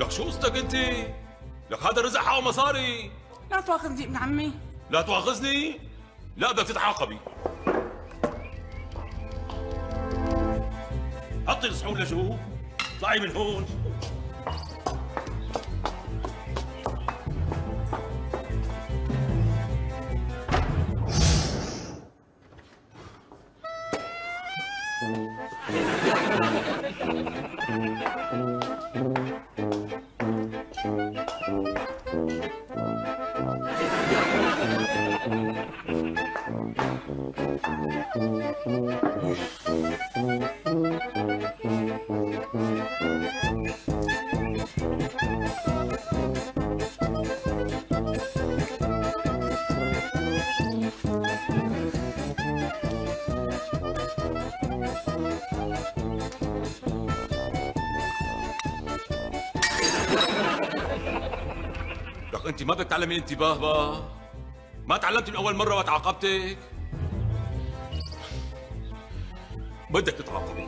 لك شو قصتك أنت؟ لك هذا رزق حقه مصاري. لا تواخذني ابن عمي. لا تواخذني؟ لا بدك تتعاقبي. حطي الصحون لجوا اطلعي من هون. Ha ha! انت ما بدك تعلمي انتباه بقى ما تعلمتي من أول مرة وتعاقبتك؟ بدك تتعاقبي.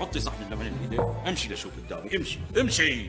حطي صحن اللبن بايدك امشي لشوف قدامي امشي. امشي.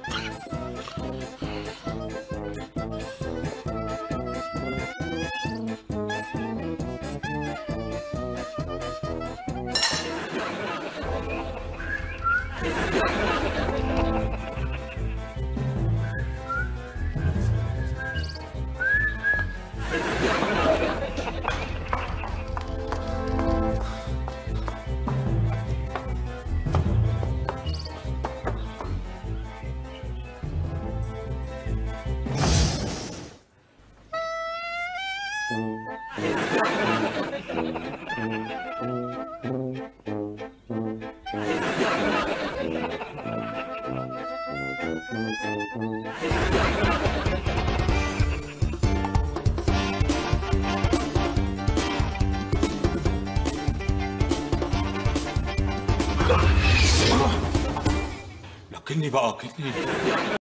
لكني بقى كني